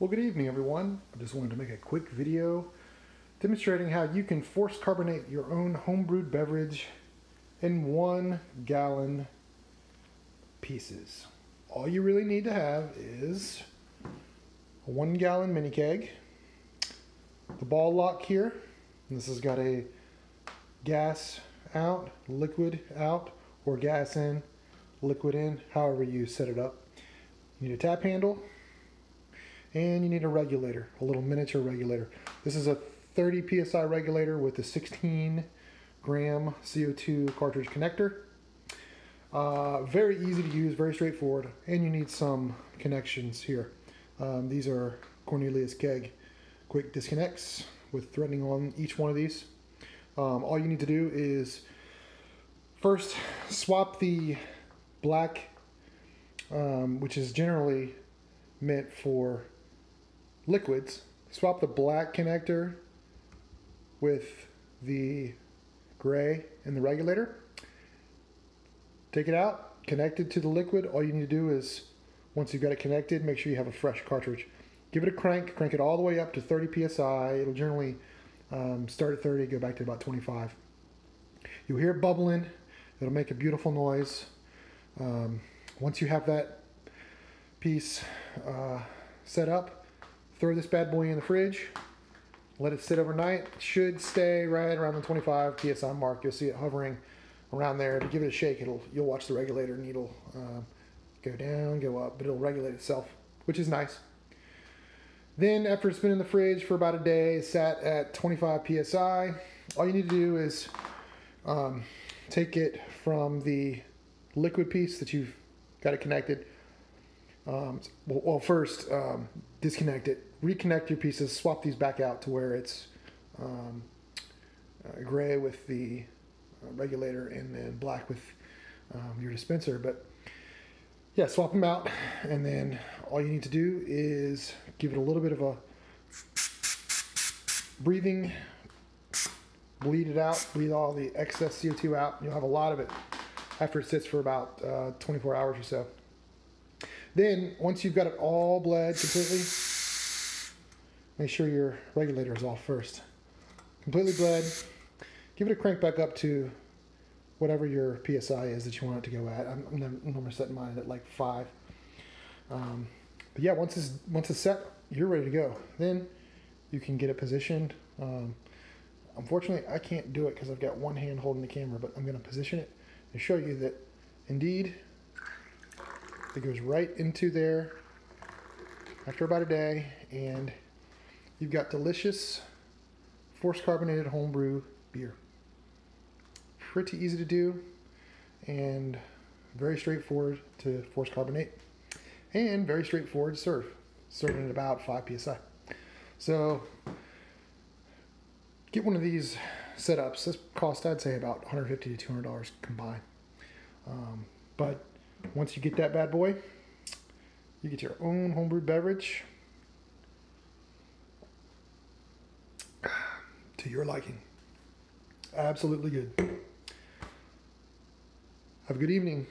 Well, good evening, everyone. I just wanted to make a quick video demonstrating how you can force carbonate your own homebrewed beverage in one gallon pieces. All you really need to have is a one gallon mini keg, the ball lock here. This has got a gas out, liquid out, or gas in, liquid in, however you set it up. You need a tap handle, and you need a regulator, a little miniature regulator. This is a 30 psi regulator with a 16 gram CO2 cartridge connector. Uh, very easy to use, very straightforward, and you need some connections here. Um, these are Cornelius Keg quick disconnects with threading on each one of these. Um, all you need to do is first swap the black, um, which is generally meant for liquids, swap the black connector with the gray in the regulator. Take it out, connect it to the liquid. All you need to do is, once you've got it connected, make sure you have a fresh cartridge. Give it a crank, crank it all the way up to 30 psi. It'll generally um, start at 30, go back to about 25. You'll hear it bubbling. It'll make a beautiful noise. Um, once you have that piece uh, set up, Throw this bad boy in the fridge. Let it sit overnight. It should stay right around the 25 psi mark. You'll see it hovering around there. If you give it a shake, it'll you'll watch the regulator needle uh, go down, go up, but it'll regulate itself, which is nice. Then after it's been in the fridge for about a day, sat at 25 psi, all you need to do is um, take it from the liquid piece that you've got it connected. Um, well, well, first um, disconnect it reconnect your pieces, swap these back out to where it's um, uh, gray with the uh, regulator and then black with um, your dispenser. But yeah, swap them out, and then all you need to do is give it a little bit of a breathing, bleed it out, bleed all the excess CO2 out. You'll have a lot of it after it sits for about uh, 24 hours or so. Then, once you've got it all bled completely, make sure your regulator is off first. Completely bled. Give it a crank back up to whatever your PSI is that you want it to go at. I'm, I'm normally setting mine at like five. Um, but yeah, once it's, once it's set, you're ready to go. Then you can get it positioned. Um, unfortunately, I can't do it because I've got one hand holding the camera, but I'm going to position it and show you that indeed it goes right into there after about a day and You've got delicious force carbonated homebrew beer. Pretty easy to do and very straightforward to force carbonate and very straightforward to serve. Serving at about 5 psi. So get one of these setups. This cost I'd say about 150 to $200 combined. Um, but once you get that bad boy, you get your own homebrew beverage to your liking. Absolutely good. Have a good evening.